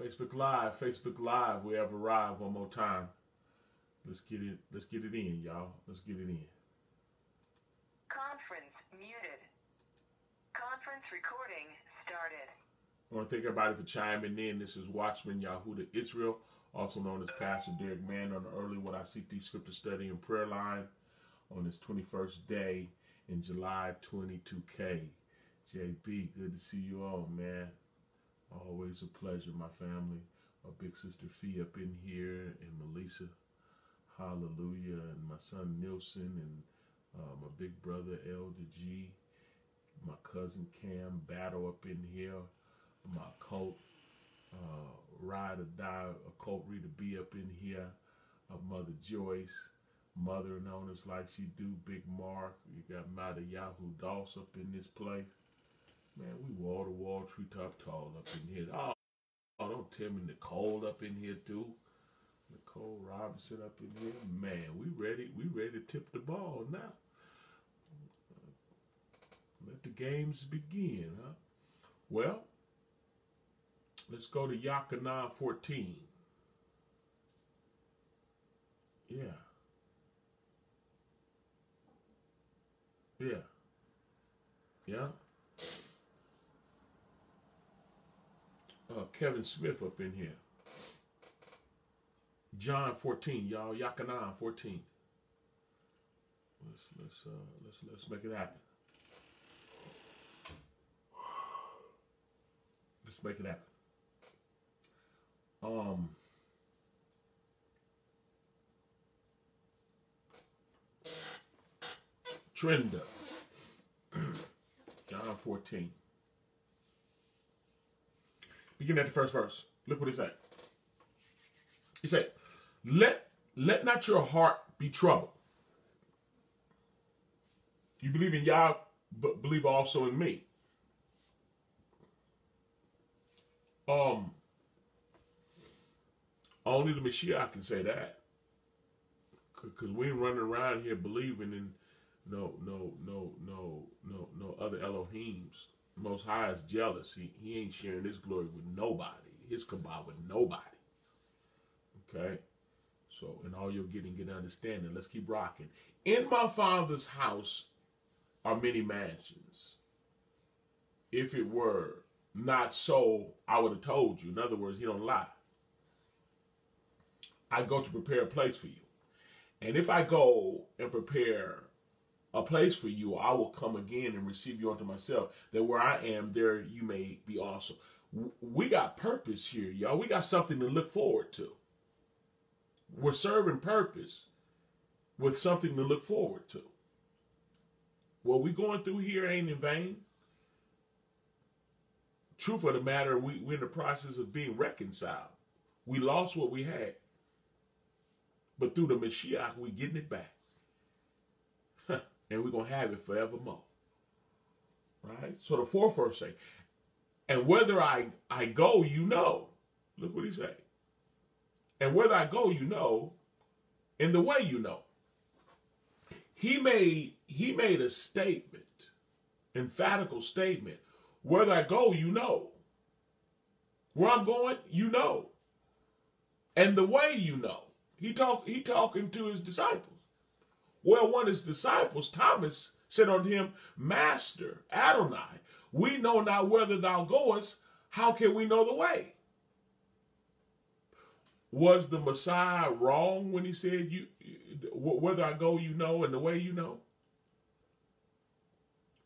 Facebook Live, Facebook Live, we have arrived one more time. Let's get it, let's get it in, y'all. Let's get it in. Conference muted. Conference recording started. I want to thank everybody for chiming in. This is Watchman Yahudah Yisrael, also known as Pastor Derrick Mann on the early What I Seek These Scripture Study and Prayer Line on this 21st day in July 22K. JB, good to see you all, man. Always a pleasure, my family. My big sister Fee up in here, and Melissa, hallelujah, and my son Nilson, and uh, my big brother Elder G, my cousin Cam Battle up in here, my cult uh, ride or die, a cult reader B up in here, uh, Mother Joyce, mother known as like she do, Big Mark. You got Mother Yahoo Doss up in this place. Man, we wall to wall, treetop tall up in here. Oh, oh, don't tell me Nicole up in here too. Nicole Robinson up in here. Man, we ready. We ready to tip the ball now. Let the games begin, huh? Well, let's go to Yakanan 14. Yeah. Yeah. Yeah. Uh, Kevin Smith up in here. John 14, y'all. Yakanan 14. Let's let's uh, let's let's make it happen. Let's make it happen. Um. Trenda. John 14. Begin at the first verse. Look what he said. He said, Let let not your heart be troubled. You believe in Yah, but believe also in me. Um, only the Mashiach can say that. Because we ain't running around here believing in no, no, no, no, no, no other Elohims. Most High is jealous. He, he ain't sharing his glory with nobody. His kabbalah with nobody. Okay? So, in all you're getting, get understanding. Let's keep rocking. In my father's house are many mansions. If it were not so, I would have told you. In other words, he don't lie. I go to prepare a place for you. And if I go and prepare a place for you, I will come again and receive you unto myself, that where I am, there you may be also. We got purpose here, y'all. We got something to look forward to. We're serving purpose with something to look forward to. What we going through here ain't in vain. Truth of the matter, we, we're in the process of being reconciled. We lost what we had. But through the Mashiach, we're getting it back and we're going to have it forevermore. Right? So the fourth verse say, and whether I, I go, you know. Look what he say. And whether I go, you know, in the way you know. He made he made a statement, emphatical statement. Whether I go, you know. Where I'm going, you know. And the way you know. He talk he talking to his disciples. Well, one of his disciples, Thomas, said unto him, Master, Adonai, we know not whither thou goest. How can we know the way? Was the Messiah wrong when he said, "You, whether I go, you know, and the way you know"?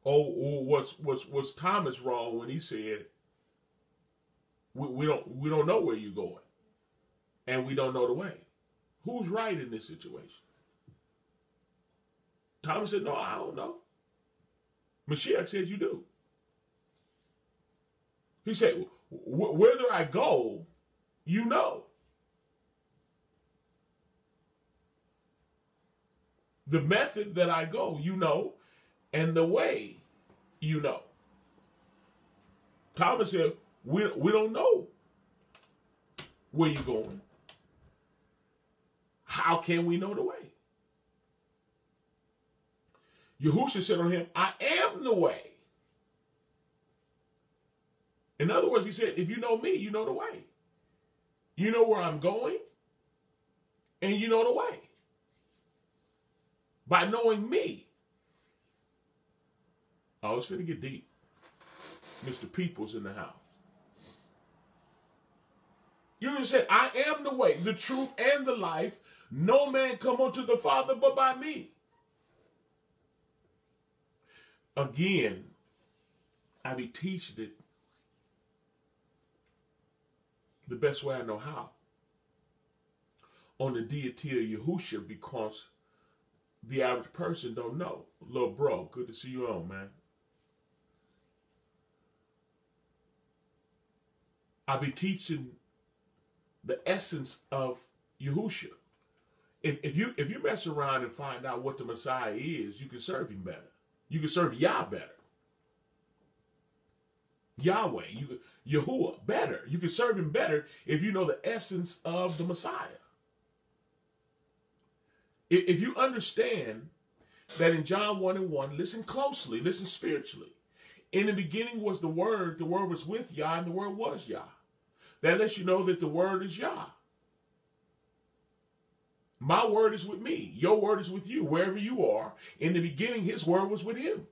Or, or was was was Thomas wrong when he said, we, "We don't we don't know where you're going, and we don't know the way"? Who's right in this situation? Thomas said, No, I don't know. Mashiach says you do. He said, Whether I go, you know. The method that I go, you know, and the way, you know. Thomas said, We, we don't know where you're going. How can we know the way? Yahushua said on him, I am the way. In other words, he said, if you know me, you know the way. You know where I'm going, and you know the way. By knowing me. Oh, it's finna get deep. Mr. People's in the house. You just said, I am the way, the truth, and the life. No man come unto the Father but by me. Again, I be teaching it the best way I know how. On the deity of Yahusha because the average person don't know. Little bro, good to see you on, man. I be teaching the essence of Yahusha. If, if you if you mess around and find out what the Messiah is, you can serve him better. You can serve Yah better. Yahweh, you Yahuwah better. You can serve him better if you know the essence of the Messiah. If you understand that in John 1 and 1, listen closely, listen spiritually. In the beginning was the Word, the Word was with Yah, and the Word was Yah. That lets you know that the Word is Yah. My word is with me. Your word is with you, wherever you are. In the beginning, his word was with him.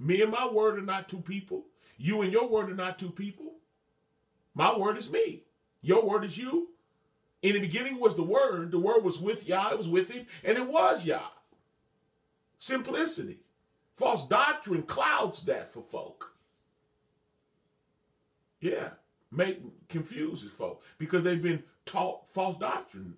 Me and my word are not two people. You and your word are not two people. My word is me. Your word is you. In the beginning was the word. The word was with Yah. It was with him. And it was Yah. Simplicity. False doctrine clouds that for folk. Yeah. Make confuses folk because they've been taught false doctrine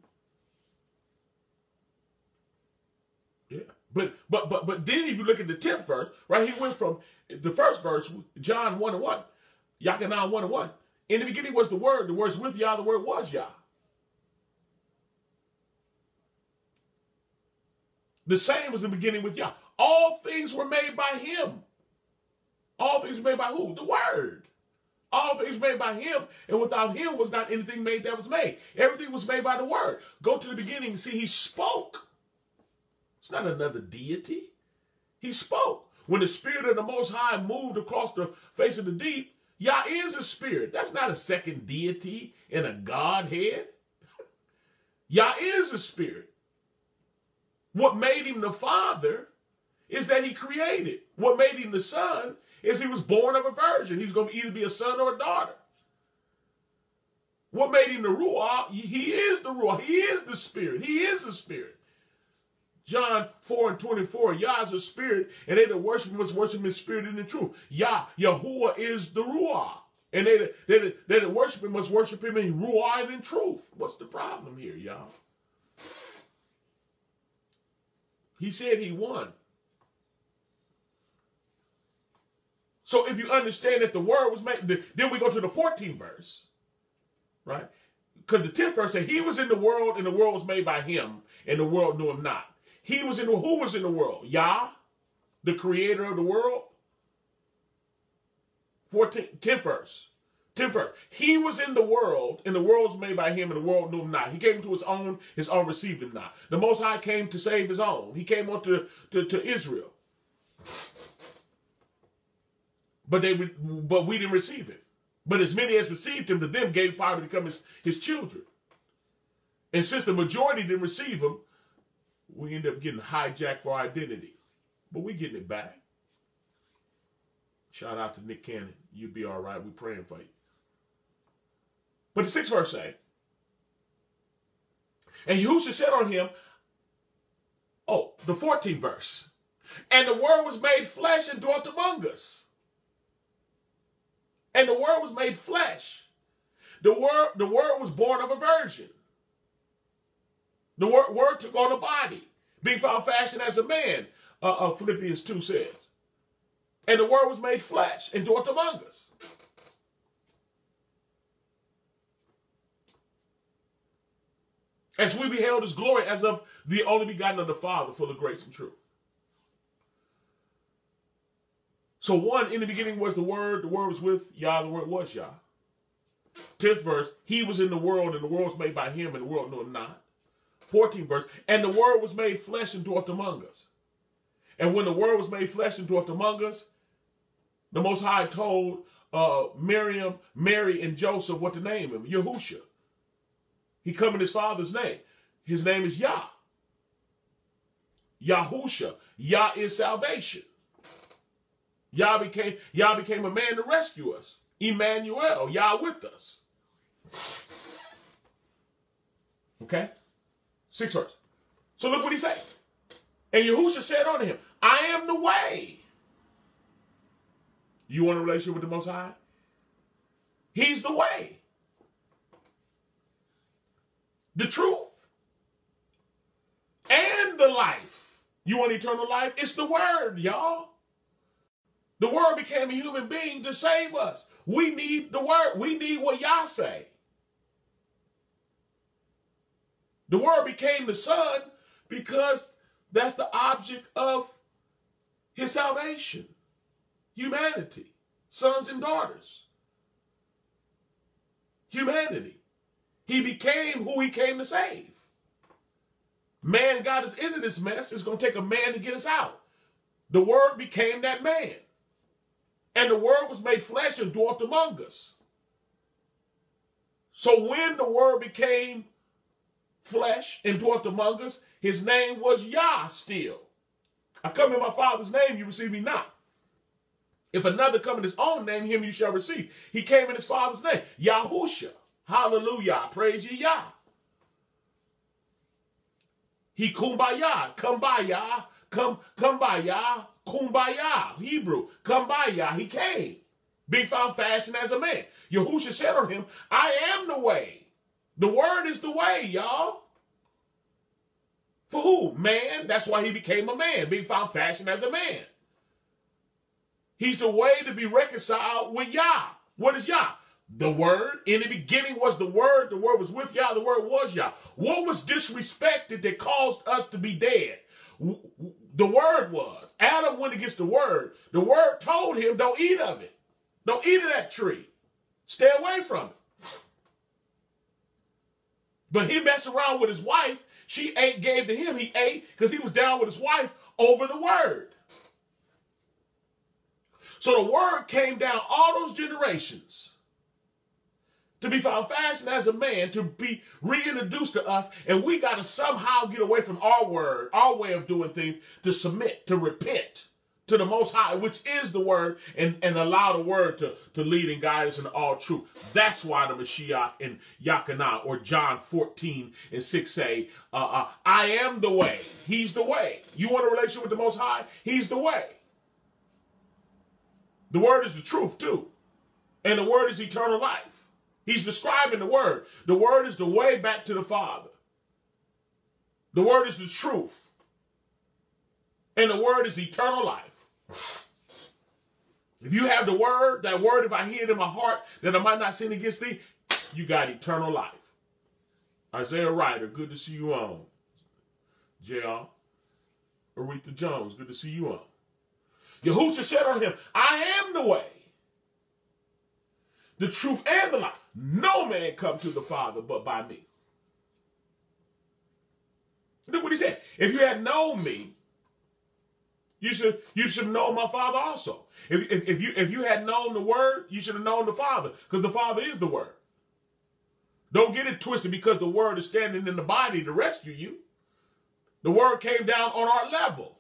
Yeah. But but but but then if you look at the tenth verse, right, he went from the first verse, John 1 and 1, Yachanan 1 and 1. In the beginning was the word, the word's with Yah, the word was Yah. The same was the beginning with Yah. All things were made by him. All things were made by who? The word. All things made by him, and without him was not anything made that was made. Everything was made by the word. Go to the beginning and see he spoke. It's not another deity. He spoke. When the spirit of the Most High moved across the face of the deep, Yah is a spirit. That's not a second deity in a Godhead. Yah is a spirit. What made him the Father is that he created. What made him the Son is he was born of a virgin. He's going to either be a son or a daughter. What made him the Ruah? He is the Ruah. He is the Spirit. He is the Spirit. John 4 and 24, Yah is a spirit, and they that worship must worship his spirit and in truth. Yah, Yahuwah is the Ruah. And they, that, they, they that worship him must worship him in Ruah and in truth. What's the problem here, y'all? He said he won. So if you understand that the word was made, then we go to the 14th verse, right? Because the 10th verse said, He was in the world, and the world was made by him, and the world knew him not. He was in the, who was in the world? Yah, the creator of the world. 14, 10th verse. 10th verse. He was in the world, and the world was made by him, and the world knew him not. He came to his own, his own received him not. The Most High came to save his own. He came on to, to, Israel. But they but we didn't receive him. But as many as received him, to them gave power to become his, his children. And since the majority didn't receive him, we end up getting hijacked for identity. But we getting it back. Shout out to Nick Cannon. You'll be all right. We're praying for you. But the sixth verse say, and Yahushua said on him, oh, the 14th verse, and the word was made flesh and dwelt among us. And the word was made flesh. The word, the word was born of a virgin. The word, word took on a body, being found fashioned as a man, uh, uh, Philippians 2 says. And the word was made flesh and dwelt among us. As we beheld his glory as of the only begotten of the Father, full of grace and truth. So one, in the beginning was the Word, the Word was with Yah, the Word was Yah. Tenth verse, he was in the world, and the world was made by him, and the world knew him not. 14th verse, and the word was made flesh and dwelt among us. And when the word was made flesh and dwelt among us, the Most High told uh, Miriam, Mary, and Joseph what to name him, Yahusha. He come in his father's name. His name is Yah. Yahusha. Yah is salvation. Yah became, Yah became a man to rescue us. Emmanuel, Yah with us. Okay? Six verse. So look what he said. And Yahusha said unto him, I am the way. You want a relationship with the Most High? He's the way. The truth. And the life. You want eternal life? It's the word, y'all. The word became a human being to save us. We need the word. We need what y'all say. The word became the son because that's the object of his salvation. Humanity, sons and daughters. Humanity. He became who he came to save. Man got us into this mess. It's going to take a man to get us out. The word became that man. And the word was made flesh and dwelt among us. So when the word became flesh and dwelt among us, his name was Yah still. I come in my father's name, you receive me not. If another come in his own name, him you shall receive. He came in his father's name, Yahusha. Hallelujah. Praise ye Yah. He kumbaya, come by Yah, come, come by Yah, kumbaya, Hebrew, come by Yah. He came, being found fashioned as a man. Yahusha said on him, I am the way. The word is the way, y'all. For who? Man. That's why he became a man, being found fashioned as a man. He's the way to be reconciled with Yah. What is Yah? The word. In the beginning was the word. The word was with Yah. The word was Yah. What was disrespected that caused us to be dead? The word was. Adam went against the word. The word told him, don't eat of it. Don't eat of that tree. Stay away from it. But he messed around with his wife. She ate, gave to him. He ate because he was down with his wife over the word. So the word came down all those generations to be found fashioned as a man, to be reintroduced to us, and we got to somehow get away from our word, our way of doing things, to submit, to repent to the Most High, which is the word, and, and allow the word to, to lead and guide us in all truth. That's why the Mashiach in Yakanah or John 14 and 6 say, uh, uh, I am the way. He's the way. You want a relationship with the Most High? He's the way. The word is the truth too. And the word is eternal life. He's describing the word. The word is the way back to the Father. The word is the truth. And the word is eternal life. If you have the word, that word, if I hear it in my heart, that I might not sin against thee, you got eternal life. Isaiah Ryder, good to see you on. JR. Aretha Jones, good to see you on. Yahushua said on him, I am the way, the truth, and the life. No man come to the Father but by me. Look what he said. If you had known me, you should you should know my Father also. If, if, if you if you had known the Word, you should have known the Father, because the Father is the Word. Don't get it twisted because the Word is standing in the body to rescue you. The Word came down on our level.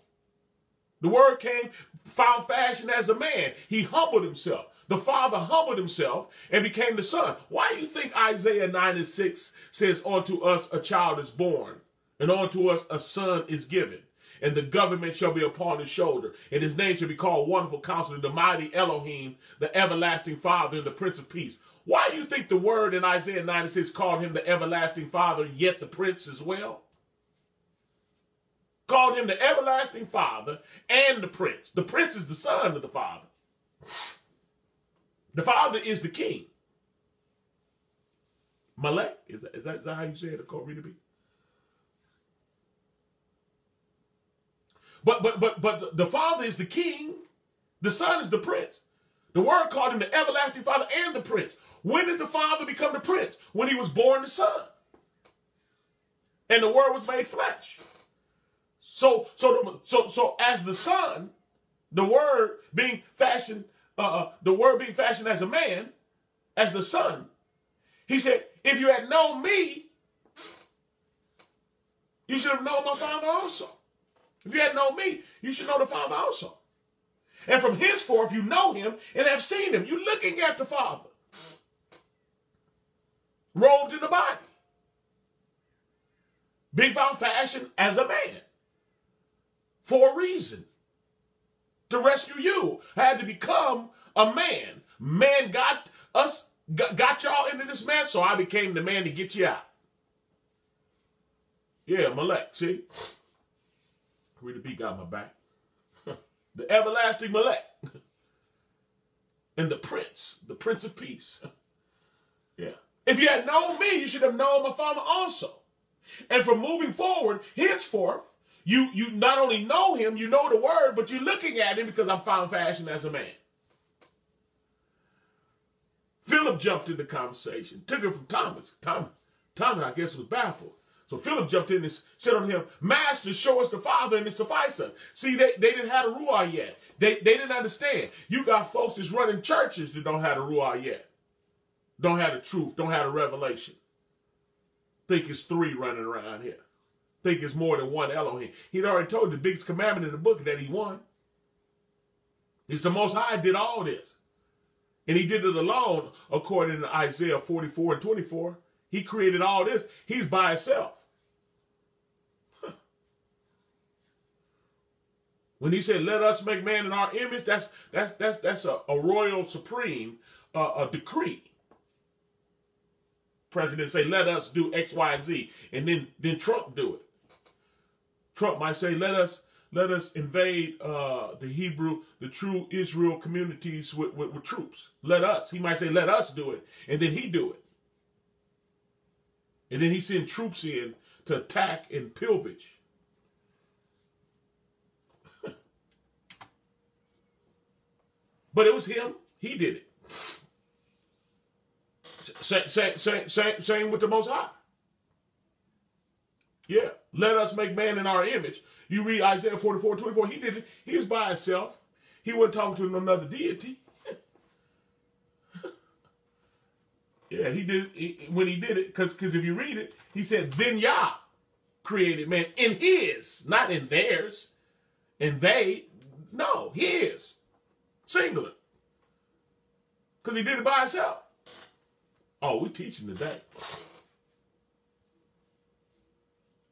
The Word came found fashion as a man. He humbled himself. The Father humbled himself and became the Son. Why do you think Isaiah 9 and 6 says, Unto us a child is born, and unto us a son is given? And the government shall be upon his shoulder, and his name shall be called Wonderful Counselor, the Mighty Elohim, the Everlasting Father, and the Prince of Peace. Why do you think the word in Isaiah 9 and 6 called him the Everlasting Father, yet the Prince as well? called him the everlasting father and the prince. The prince is the son of the father. The father is the king. Malek, is that, is that, is that how you say it according to me? But but but but the father is the king, the son is the prince. The word called him the everlasting father and the prince. When did the father become the prince? When he was born the son. And the word was made flesh. So, so, so, so as the son, the word being fashioned, uh, uh, the word being fashioned as a man, as the son, he said, if you had known me, you should have known my father also. If you hadn't known me, you should know the father also. And from henceforth, you know him and have seen him. You're looking at the father, robed in the body, being found fashioned as a man for a reason to rescue you. Had to become a man. Man got us, got y'all into this mess, so I became the man to get you out. Yeah, Malek, see? Read the beat got my back. the everlasting Malek. and the prince, the prince of peace. yeah. If you had known me, you should have known my father also. And from moving forward, henceforth, you you not only know him, you know the word, but you're looking at him because I'm found fashioned as a man. Philip jumped in the conversation, took it from Thomas. Thomas, Thomas, I guess, was baffled. So Philip jumped in and said unto him, Master, show us the Father and it suffices. See, they, they didn't have a Ruah yet. They, they didn't understand. You got folks that's running churches that don't have a Ruah yet. Don't have the truth, don't have the revelation. Think it's three running around here think it's more than one Elohim. He'd already told the biggest commandment in the book that he won. It's the Most High did all this. And he did it alone, according to Isaiah 44 and 24. He created all this. He's by himself. When he said, let us make man in our image, that's that's that's that's a, a royal supreme uh, a decree president say, let us do X, Y, and Z. And then, then Trump do it. Trump might say, let us let us invade uh, the Hebrew, the true Israel communities with, with, with, troops. Let us. He might say, let us do it. And then he do it. And then he send troops in to attack and pillage. But it was him. He did it. Same, same, same, same, same with the Most High. Yeah. Let us make man in our image. You read Isaiah 44, 24. He did it. He was by himself. He wasn't talking to another deity. yeah, he did he, when he did it, because because if you read it, he said, then Yah created man in his, not in theirs. And they, no, his. Singular. Because he did it by himself. Oh, we teaching today.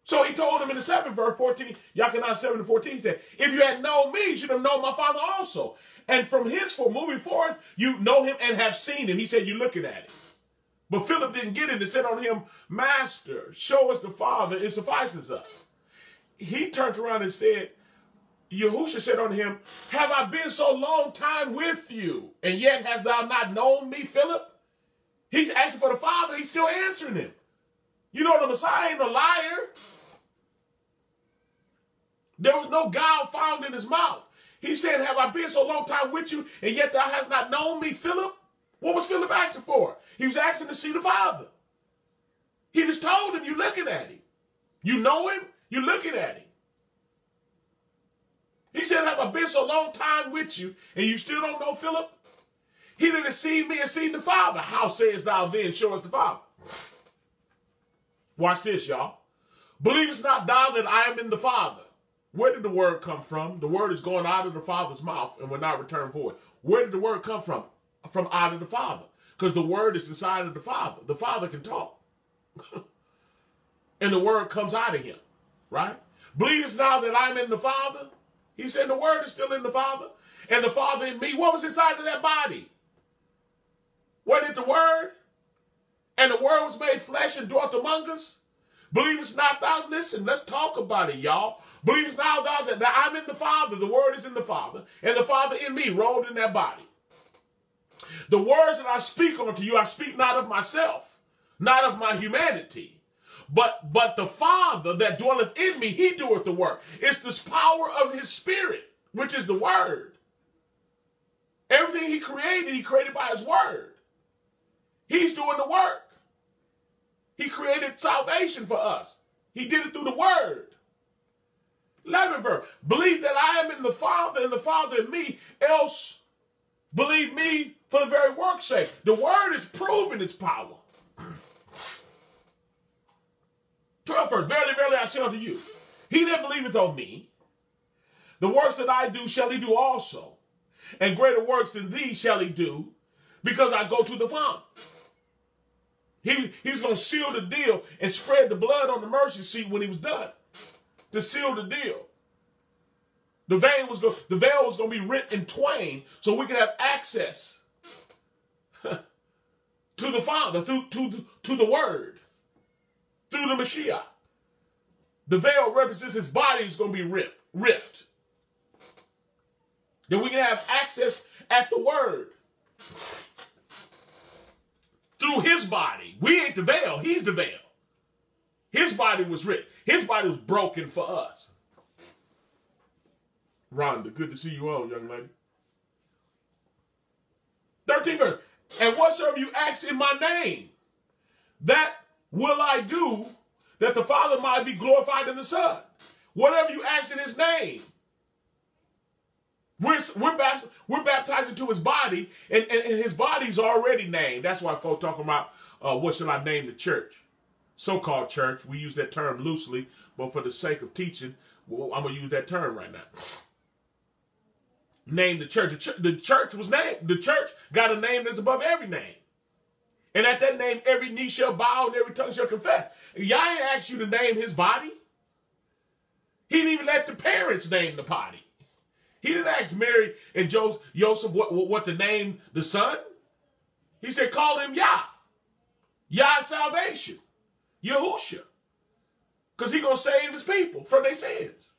So he told him in the 7th verse 14, Yachanan 7 and 14, he said, If you had known me, you should have known my father also. And from henceforth, moving forward, you know him and have seen him. He said, You're looking at him. But Philip didn't get it and said on him, Master, show us the Father, it suffices us. He turned around and said, Yahusha said unto him, Have I been so long time with you, and yet hast thou not known me, Philip? He's asking for the Father, he's still answering him. You know the Messiah ain't a liar. There was no guile found in his mouth. He said, Have I been so long time with you, and yet thou hast not known me, Philip? What was Philip asking for? He was asking to see the Father. He just told him, You're looking at him. You know him, you're looking at him. He said, Have I been so long time with you, and you still don't know Philip? He didn't see me and seen the Father. How sayest thou then, show us the Father? Watch this, y'all. Believest not thou that I am in the Father? Where did the word come from? The word is going out of the Father's mouth and will not return void. Where did the word come from? From out of the Father. Because the word is inside of the Father. The Father can talk. and the word comes out of him. Right? Believest now that I'm in the Father? He said the word is still in the Father. And the Father in me. What was inside of that body? Wasn't it the word? And the word was made flesh and dwelt among us? Believe it's not thou? Listen, let's talk about it, y'all. Believes now thou that, that I'm in the Father, the Word is in the Father, and the Father in me, rolled in that body. The words that I speak unto you, I speak not of myself, not of my humanity, but but the Father that dwelleth in me, he doeth the work. It's this power of his spirit, which is the word. Everything he created, he created by his word. He's doing the work. He created salvation for us. He did it through the word. 11th verse. Believe that I am in the Father and the Father in me, else Believe me for the very work's sake. The word is proven its power. 12 verse, verily, verily, I say unto you, he that believeth on me, the works that I do shall he do also, and greater works than these shall he do, because I go to the Father. He, he was going to seal the deal and spread the blood on the mercy seat when he was done to seal the deal. The veil was going, the veil was going to be rent in twain so we could have access to the Father through to, to the Word through the Mashiach. The veil represents his body is going to be ripped, ripped. Then we can have access at the Word through his body. We ain't the veil, he's the veil. His body was ripped. His body was broken for us. Rhonda, good to see you all, young lady. 13 verse. And whatsoever you ask in my name, that will I do, that the Father might be glorified in the Son. Whatever you ask in his name. We're, we're, baptized, we're baptized into his body, and, and, and his body's already named. That's why folks talking about uh, what shall I name the church? So-called church. We use that term loosely, but for the sake of teaching, well, I'm going to use that term right now Name the church. The, church. the church was named. The church got a name that's above every name. And at that name, every knee shall bow and every tongue shall confess. Yah ain't asked you to name his body. He didn't even let the parents name the body. He didn't ask Mary and Joseph what, what, to name the son. He said, call him Yah. Yah salvation. Yahusha. Because he going to save his people from their sins.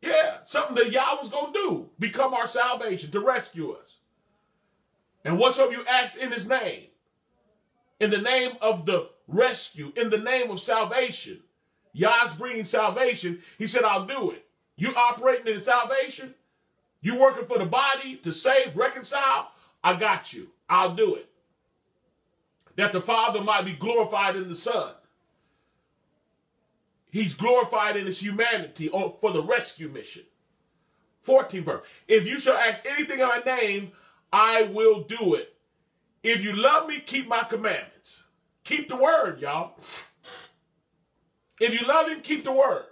Yeah, something that Yah was going to do. Become our salvation to rescue us. And whatsoever you ask in his name, in the name of the rescue, in the name of salvation, Yah's bringing salvation. He said, I'll do it. You operating in salvation, you working for the body to save, reconcile, I got you. I'll do it. That the Father might be glorified in the Son. He's glorified in his humanity for the rescue mission. 14 verse. If you shall ask anything in my name, I will do it. If you love me, keep my commandments. Keep the word, y'all. If you love him, keep the word.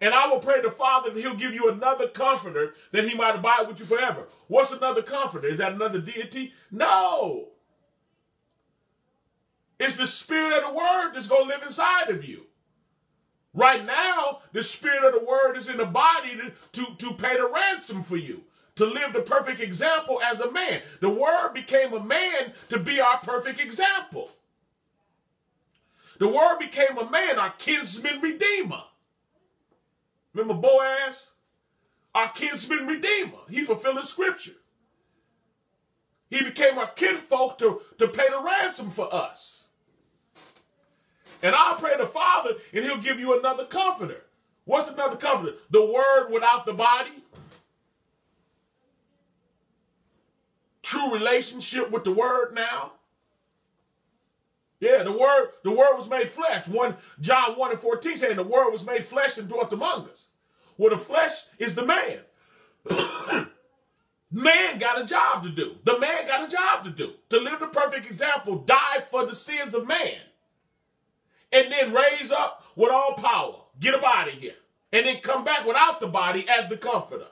And I will pray the Father that he'll give you another comforter that he might abide with you forever. What's another comforter? Is that another deity? No. It's the spirit of the word that's going to live inside of you. Right now, the spirit of the word is in the body to, to, to pay the ransom for you, to live the perfect example as a man. The word became a man to be our perfect example. The word became a man, our kinsman redeemer. Remember Boaz? Our kinsman redeemer. He fulfilled scripture. He became our kinfolk to, to pay the ransom for us. And I'll pray the Father, and he'll give you another comforter. What's another comforter? The word without the body. True relationship with the word now. Yeah, the word, the word was made flesh. One John 1 and 14 saying the word was made flesh and dwelt among us. Well, the flesh is the man. man got a job to do. The man got a job to do. To live the perfect example, die for the sins of man and then raise up with all power. Get out of here. And then come back without the body as the comforter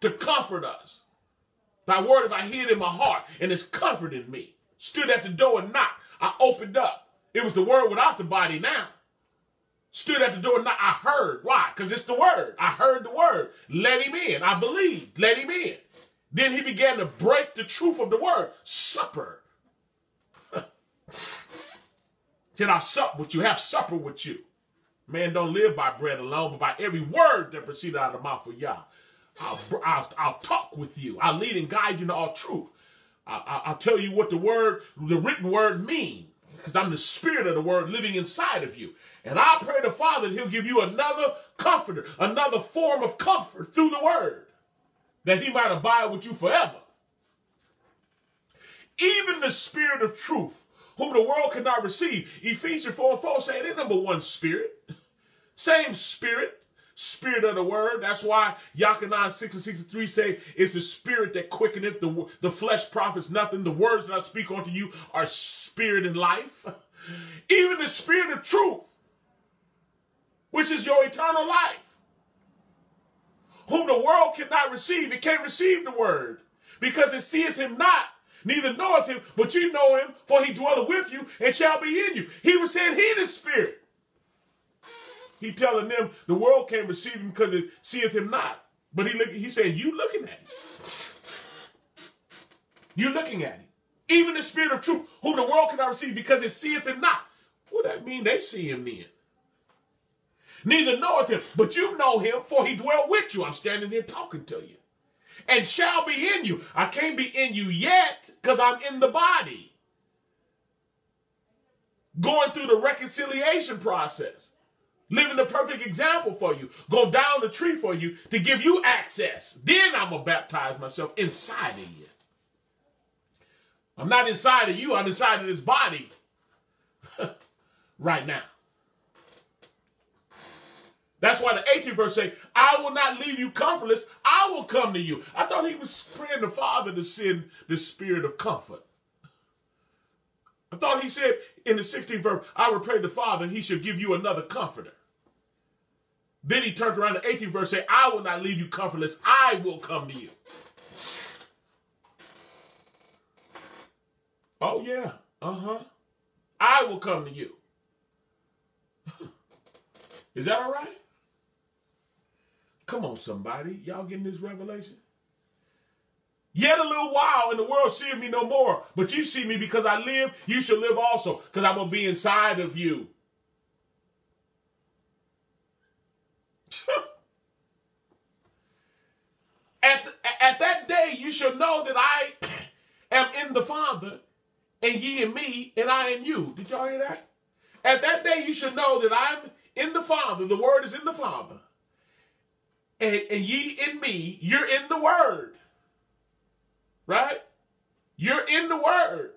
to comfort us. Thy word have I hid in my heart and it's comforted me. Stood at the door and knocked. I opened up. It was the word without the body now. Stood at the door and knocked. I heard. Why? Because it's the word. I heard the word. Let him in. I believed. Let him in. Then he began to break the truth of the word. Supper. Can I sup with you? Have supper with you. Man don't live by bread alone, but by every word that proceeded out of the mouth of Yah. I'll, I'll, I'll talk with you. I'll lead and guide you into all truth. I, will tell you what the word, the written word mean, because I'm the spirit of the word living inside of you. And I pray the Father that he'll give you another comforter, another form of comfort through the word, that he might abide with you forever. Even the spirit of truth whom the world cannot receive. Ephesians 4 and 4 saying, "In number one spirit, same spirit, spirit of the word. That's why Yakanan 6 and 63 say it's the spirit that quickeneth the, the flesh profits nothing. The words that I speak unto you are spirit and life. Even the spirit of truth, which is your eternal life, whom the world cannot receive. It can't receive the word because it seeth him not, neither knoweth him, but you know him, for he dwelleth with you and shall be in you. He was saying he the spirit. He telling them the world can't receive him because it seeth him not. But he look, he said, you looking at him. You looking at him. Even the spirit of truth, whom the world cannot receive because it seeth him not. What that mean? They see him then. Neither knoweth him, but you know him, for he dwell with you. I'm standing there talking to you. And shall be in you. I can't be in you yet because I'm in the body. Going through the reconciliation process living the perfect example for you, go down the tree for you to give you access. Then I'm going to baptize myself inside of you. I'm not inside of you, I'm inside of this body right now. That's why the 18th verse say, I will not leave you comfortless. I will come to you. I thought he was praying the Father to send the spirit of comfort. I thought he said in the 16th verse, I will pray the Father, and he should give you another comforter. Then he turned around the 18th verse say, I will not leave you comfortless. I will come to you. Oh, yeah. Uh-huh. I will come to you. Is that all right? Come on, somebody. Y'all getting this revelation? Yet a little while, and the world seeth me no more. But you see me because I live, you shall live also, because I'm going to be inside of you. at, the, at that day, you shall know that I am in the Father, and ye in me, and I in you. Did y'all hear that? At that day, you should know that I'm in the Father. The Word is in the Father. And, and ye in me, you're in the Word. Right? You're in the Word.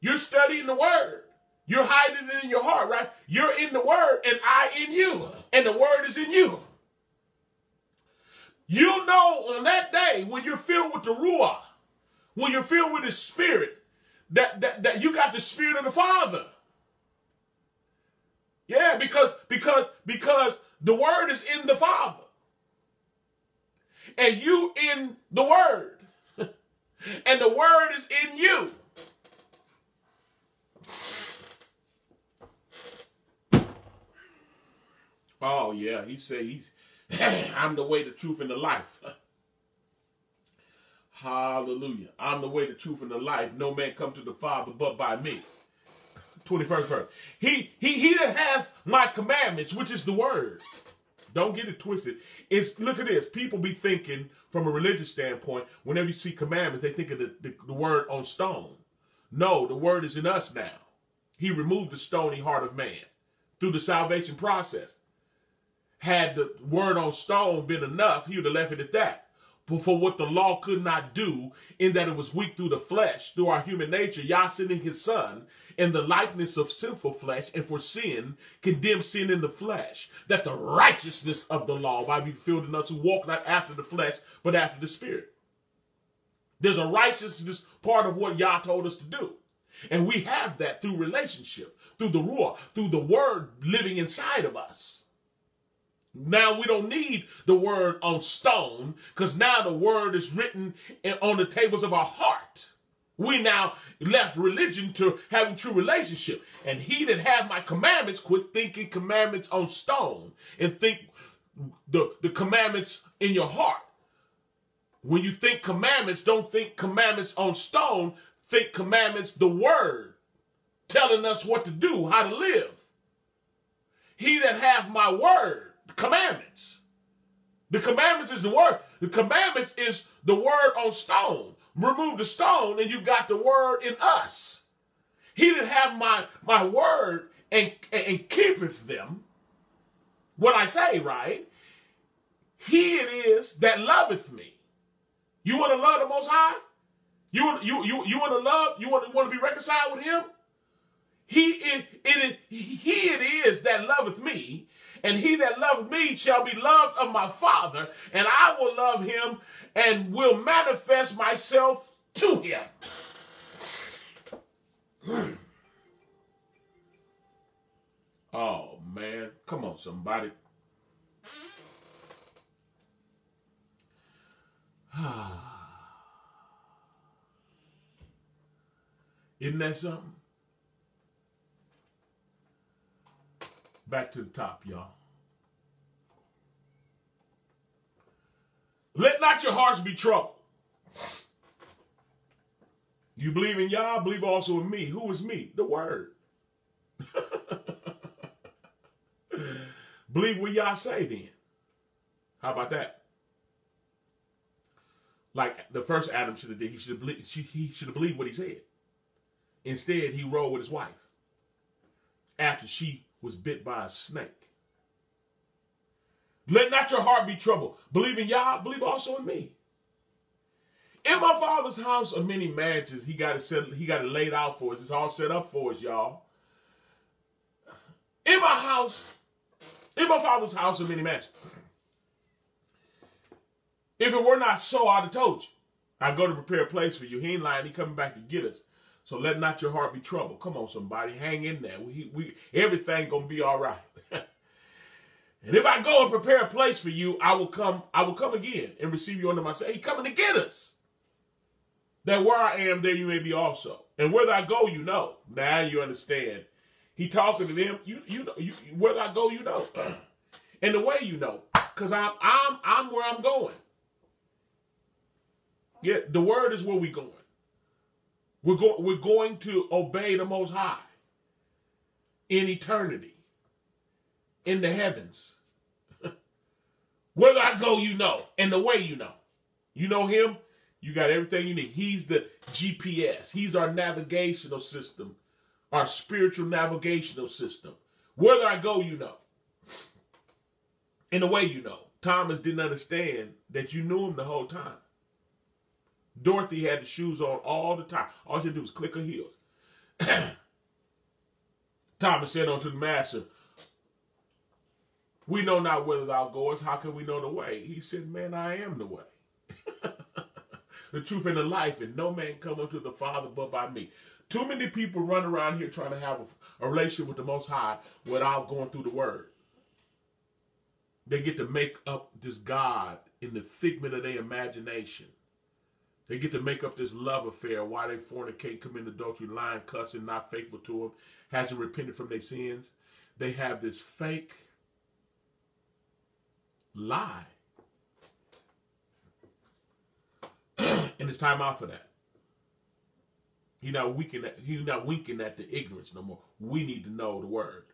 You're studying the Word. You're hiding it in your heart, right? You're in the Word, and I in you. And the Word is in you. You know on that day when you're filled with the Ruah, when you're filled with the Spirit, that, that, that you got the Spirit of the Father. Yeah, because because because the word is in the Father. And you in the word. and the word is in you. Oh yeah, he said he's I'm the way, the truth, and the life. Hallelujah. I'm the way, the truth, and the life. No man come to the Father but by me. 21st verse. He, he, he that has my commandments, which is the word. Don't get it twisted. It's look at this. People be thinking from a religious standpoint, whenever you see commandments, they think of the, the, the word on stone. No, the word is in us now. He removed the stony heart of man through the salvation process. Had the word on stone been enough, he would have left it at that. But for what the law could not do, in that it was weak through the flesh, through our human nature, Yah sending his son in the likeness of sinful flesh, and for sin, condemned sin in the flesh, that the righteousness of the law might be filled in us who walk not after the flesh, but after the spirit. There's a righteousness part of what Yah told us to do. And we have that through relationship, through the Ruah, through the word living inside of us. Now we don't need the word on stone because now the word is written on the tables of our heart. We now left religion to having true relationship. And he that have my commandments quit thinking commandments on stone and think the, the commandments in your heart. When you think commandments, don't think commandments on stone. Think commandments, the word, telling us what to do, how to live. He that have my word commandments. The commandments is the word. The commandments is the word on stone. Remove the stone and you got the word in us. He that have my, my word and, and keepeth them, what I say, right? He it is that loveth me. You want to love the Most High? You want you you you want to love? You want to want to be reconciled with Him? He it, it he it is that loveth me, And he that loves me shall be loved of my Father, and I will love him and will manifest myself to him. Hmm. Oh, man. Come on, somebody. Isn't that something? Back to the top, y'all. Let not your hearts be troubled. You believe in Yah, believe also in me. Who is me? The Word. believe what Yah say then. How about that? Like the first Adam should have did. He should have believed, he should have believed what he said. Instead, he rode with his wife after she was bit by a snake. Let not your heart be troubled. Believe in Yah, believe also in me. In my father's house are many mansions. He got it set, he got it laid out for us. It's all set up for us, y'all. In my house, in my father's house are many mansions. If it were not so, I'd have told you. I go to prepare a place for you. He ain't lying. He coming back to get us. So let not your heart be troubled. Come on, somebody, hang in there. We, we everything gonna be all right. and if I go and prepare a place for you, I will come. I will come again and receive you under myself. He coming to get us. That where I am, there you may be also. And whether I go, you know. Now you understand. He talking to them. You you know. You, I go, you know. and the way you know, because I'm I'm I'm where I'm going. Yeah, the word is where we going. We're, going we're going to obey the Most High in eternity, in the heavens. Whether I go, you know, and the way you know. You know Him, you got everything you need. He's the GPS, He's our navigational system, our spiritual navigational system. Whether I go, you know. In the way you know. Thomas didn't understand that you knew him the whole time. Dorothy had the shoes on all the time. All she had to do was click her heels. Thomas said unto the master, We know not whither thou goest. How can we know the way? He said, Man, I am the way. the truth and the life, and no man come unto the Father but by me. Too many people run around here trying to have a, a relationship with the Most High without going through the Word. They get to make up this God in the figment of their imagination. They get to make up this love affair why they fornicate, commit adultery, lying, cussing, not faithful to him, hasn't repented from their sins. They have this fake lie. and it's time out for that. He not winking at he's not winking at the ignorance no more. We need to know the word.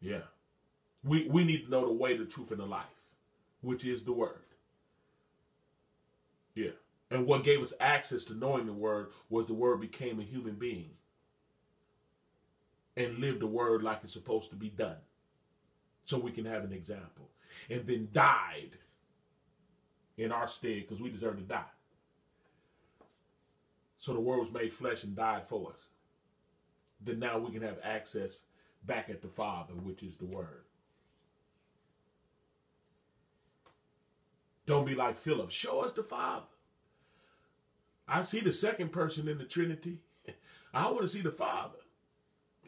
Yeah. We we need to know the way, the truth, and the life, which is the word. Yeah. And what gave us access to knowing the word was the word became a human being and lived the word like it's supposed to be done. So we can have an example. And then died in our stead because we deserve to die. So the word was made flesh and died for us. Then now we can have access back at the Father, which is the word. Don't be like Philip. Show us the Father. I see the second person in the Trinity. I want to see the Father.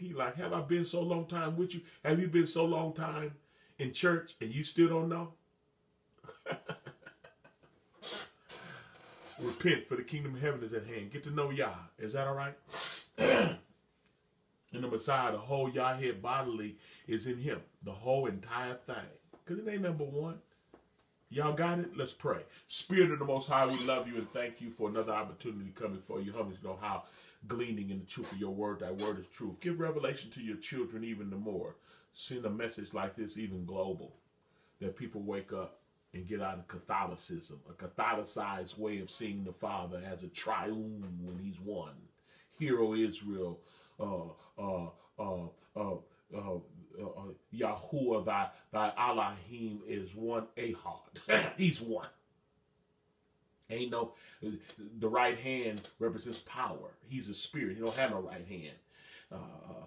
He like, have I been so long time with you? Have you been so long time in church and you still don't know? Repent for the kingdom of heaven is at hand. Get to know Yah. Is that all right? and the Messiah, the whole Yah head bodily is in him. The whole entire thing. Because it ain't number one. Y'all got it? Let's pray. Spirit of the Most High, we love you and thank you for another opportunity coming for you. Us know how gleaning in the truth of your word, that word is truth. Give revelation to your children even the more. Send a message like this even global, that people wake up and get out of Catholicism, a Catholicized way of seeing the Father as a triune when he's one. Hero Israel, uh, uh, uh, uh, uh, uh, uh, Yahuwah, thy, thy Elohim is one Ahad. He's one. Ain't no, the right hand represents power. He's a spirit. He don't have no right hand. uh, uh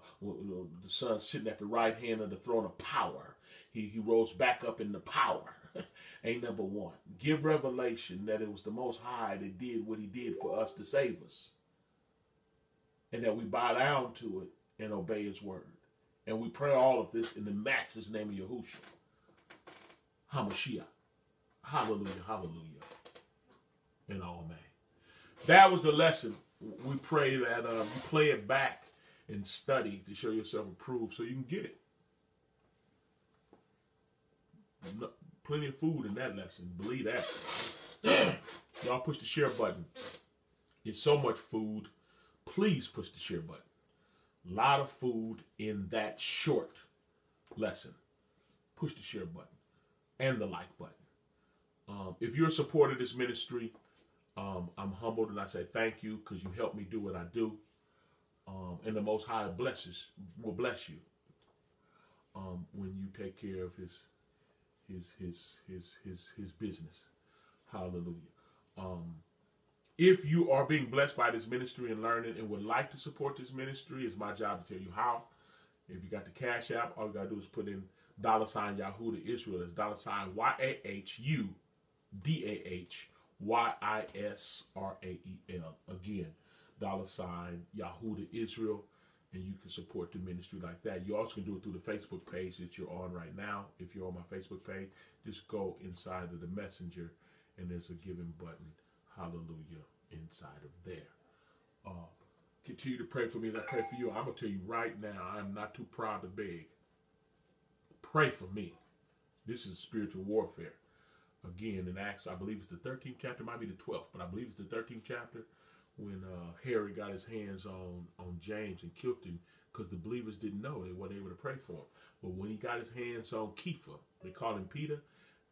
the son sitting at the right hand of the throne of power. He, he rose back up in the power. Ain't number one. Give revelation that it was the Most High that did what He did for us to save us, and that we bow down to it and obey His word. And we pray all of this in the matchless name of Yahushua. Hamashiach. Hallelujah, hallelujah. And amen. That was the lesson. We pray that uh, you play it back and study to show yourself approved so you can get it. Plenty of food in that lesson. Believe that. Y'all push the share button. It's so much food. Please push the share button. A lot of food in that short lesson. Push the share button and the like button. Um, if you're a supporter of this ministry, um, I'm humbled and I say thank you because you help me do what I do. Um, and the Most High blesses will bless you um, when you take care of His His His His His His business. Hallelujah. Um, if you are being blessed by this ministry and learning and would like to support this ministry, it's my job to tell you how. If you got the Cash App, all you gotta do is put in dollar sign Yahudah Yisrael. It's dollar sign Y A H U D A H Y I S R A E L. Again, dollar sign Yahudah Yisrael, and you can support the ministry like that. You also can do it through the Facebook page that you're on right now. If you're on my Facebook page, just go inside of the messenger, and there's a giving button. Hallelujah inside of there. Uh, continue to pray for me as I pray for you. I'm gonna tell you right now, I'm not too proud to beg. Pray for me. This is spiritual warfare again in Acts, I believe it's the 13th chapter, might be the 12th, but I believe it's the 13th chapter when uh, Herod got his hands on on James and killed him because the believers didn't know they weren't able to pray for him. But when he got his hands on Kepha, they called him Peter.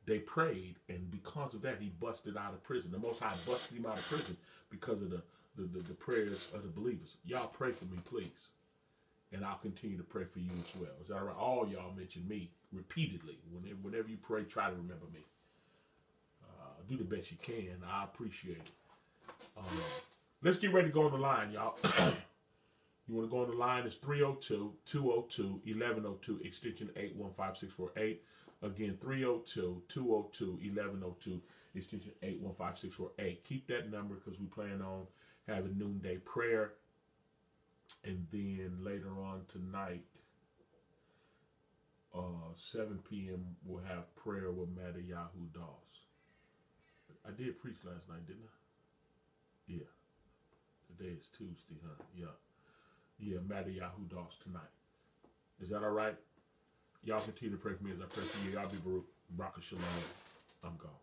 They prayed, and because of that, he busted out of prison. The Most High busted him out of prison because of the the, the, the prayers of the believers. Y'all pray for me, please, and I'll continue to pray for you as well. Is that? All y'all mention me repeatedly. Whenever, whenever you pray, try to remember me do the best you can. I appreciate it. Um, let's get ready to go on the line, y'all. you want to go on the line? It's 302 202 1102, extension 815648. Again, 302 202 1102, extension 815648. Keep that number because we plan on having noonday prayer. And then later on tonight, uh, 7 p.m., we'll have prayer with Yahoo Dolls. I did preach last night, didn't I? Yeah. Today is Tuesday, huh? Yeah. Yeah, Yahoo Doss tonight. Is that all right? Y'all continue to pray for me as I pray for you. Y'all be Baruch. Baruch Shalom. I'm gone.